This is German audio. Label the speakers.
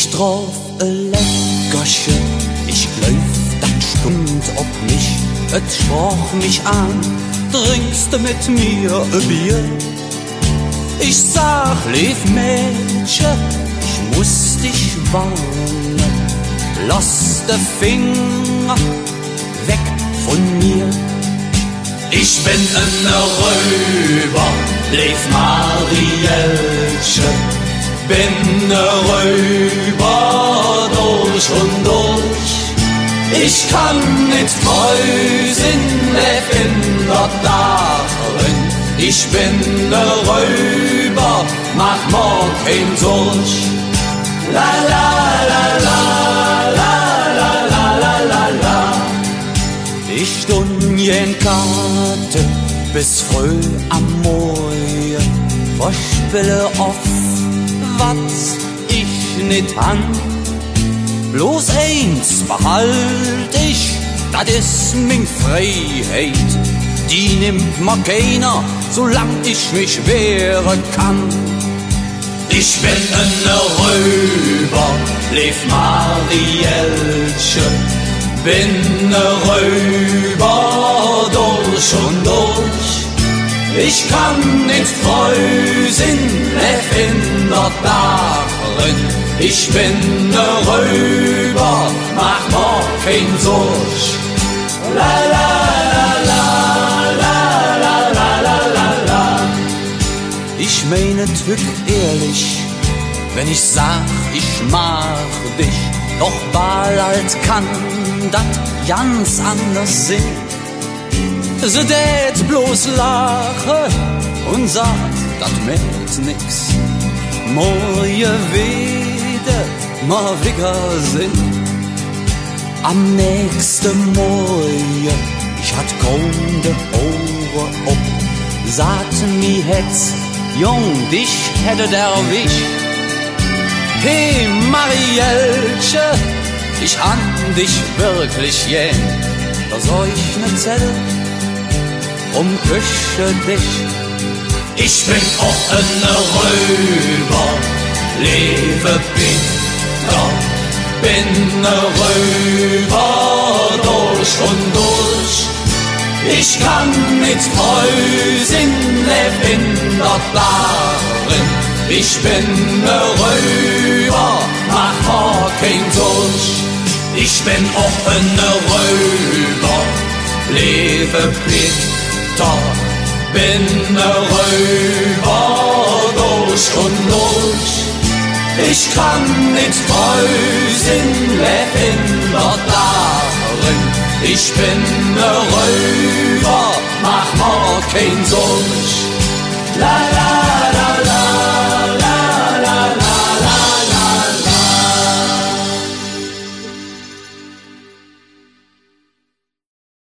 Speaker 1: Ich drauf a Leckersche, ich glaub, dat stund ob mich, et sprach mich an, trinkst du mit mir a Bier? Ich sag, lief Mädchen, ich muss dich warnen, lass de Finger weg von mir. Ich bin ein Räuber, lief Marielche, bin ein Räuber durch und durch. Ich kann nicht treu sind, lief in der darin. Ich bin ein Räuber, mach morgen durch. La la la la la la la la bis früh am Morgen, verspille oft, was ich nicht han. Bloß eins behalt ich, dat is min Freiheit. Die nimmt ma keiner, solang ich mich wehren kann. Ich bin ein Räuber, lief Marielche, bin ein Räuber durch und durch. Ich kann nicht treu sind, in der darin. Ich bin ein Räuber, mach morgen durch. La la la la la la la la la. Ich meine tück ehrlich, wenn ich sag, ich mag dich, doch bald kann dat ganz anders sehen. Sie tät bloß lache und sagt, dat meint nix. Morgen wieder mal wieder sind. Am nächsten Morgen, ich hat kaum de Ohren ob, sagt mi hetz, Jung, dich hätte der Wisch. Hey Marielche, ich an dich wirklich jähn. Da soll ne Zelle um küsse dich. Ich bin auch ein Räuber, lebe bitter, bin ein Räuber durch und durch. Ich kann nicht treu sind, leb in der darin. Ich bin ein Räuber, mach mal kein durch. Ich bin auch ein Räuber, lebe bitter, bin ein Räuber durch und durch. Ich kann nicht treu sind, leb in darin. Ich bin ein Räuber, mach mal kein Sorg. La, la,